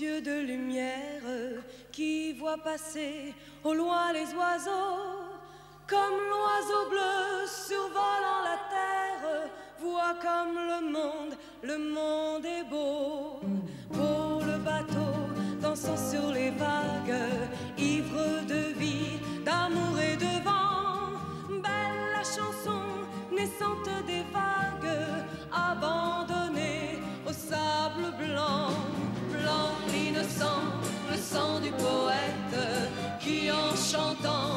yeux de lumière qui voit passer au loin les oiseaux, comme l'oiseau bleu survolant la terre, voit comme le monde, le monde est beau. Beau le bateau dansant sur les vagues. du poète qui en chantant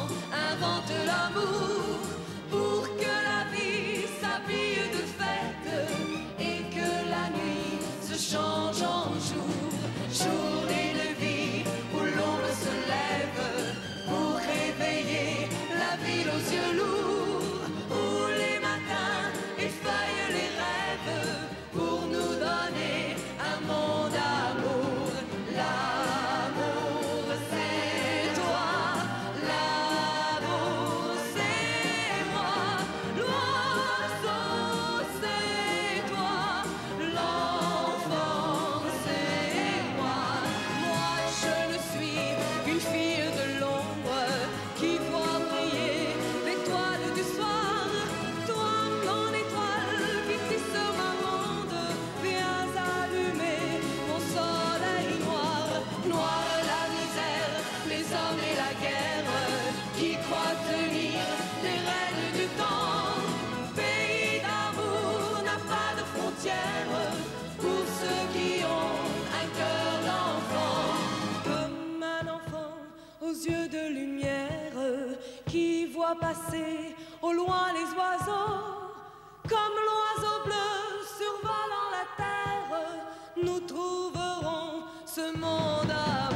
lumière qui voit passer au loin les oiseaux. Comme l'oiseau bleu survolant la terre, nous trouverons ce monde à